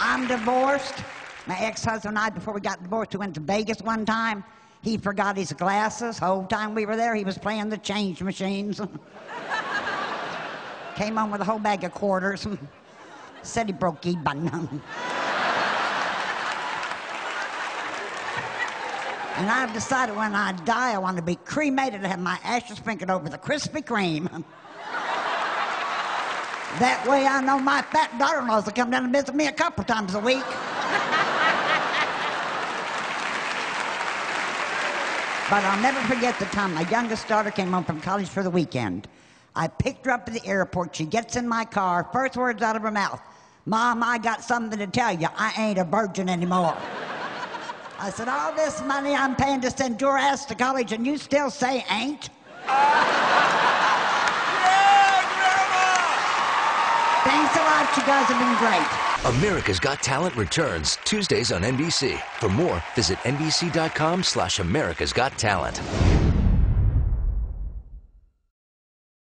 I'm divorced. My ex-husband and I, before we got divorced, we went to Vegas one time. He forgot his glasses. Whole time we were there, he was playing the change machines. Came home with a whole bag of quarters. Said he broke even. And I've decided when I die, I want to be cremated and have my ashes sprinkled over the Krispy Kreme. That way I know my fat daughter-in-laws will come down and visit me a couple times a week. but I'll never forget the time my youngest daughter came home from college for the weekend. I picked her up at the airport. She gets in my car. First words out of her mouth, Mom, I got something to tell you. I ain't a virgin anymore. I said, all this money I'm paying to send your ass to college and you still say ain't? Thanks a lot. You guys have been great. America's Got Talent returns Tuesdays on NBC. For more, visit NBC.com slash America's Got Talent.